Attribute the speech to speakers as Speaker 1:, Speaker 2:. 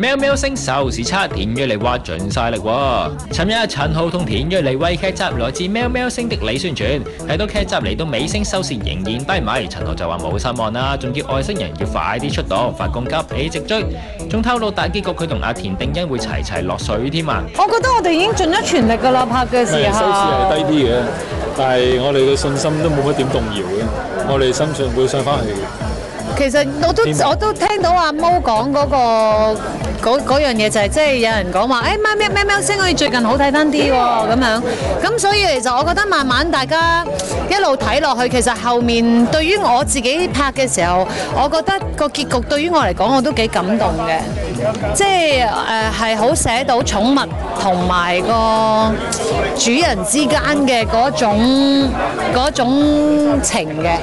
Speaker 1: 喵喵星收視差，田蕊妮話盡晒力喎。尋日陳浩同田蕊妮為劇集來自喵喵星的你宣傳，睇到劇集嚟到尾聲，收視仍然低迷，陳浩就話冇失望啦，仲叫外星人要快啲出檔，發工急起直追，仲透露大結局佢同阿田定欣會齊齊落水添啊！
Speaker 2: 我覺得我哋已經盡咗全力㗎啦，拍嘅時
Speaker 3: 收視
Speaker 2: 候。
Speaker 3: 係低啲嘅，但係我哋嘅信心都冇乜點動搖嘅，我哋深信會上翻去嘅。
Speaker 2: 其實我都我都聽到阿毛講嗰、個嗰嗰樣嘢就係即係有人講話，誒喵喵喵喵聲好似最近好睇翻啲喎咁樣，咁所以其實我覺得慢慢大家一路睇落去，其實後面對於我自己拍嘅時候，我覺得個結局對於我嚟講我都幾感動嘅，即係誒係好寫到寵物同埋個主人之間嘅嗰種嗰種情嘅。